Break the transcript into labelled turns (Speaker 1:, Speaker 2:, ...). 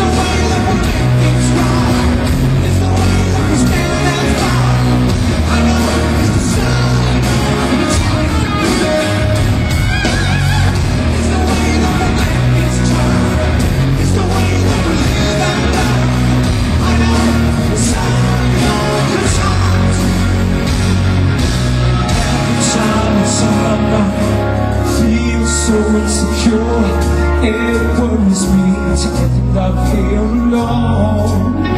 Speaker 1: away like we're insecure It worries me I feel alone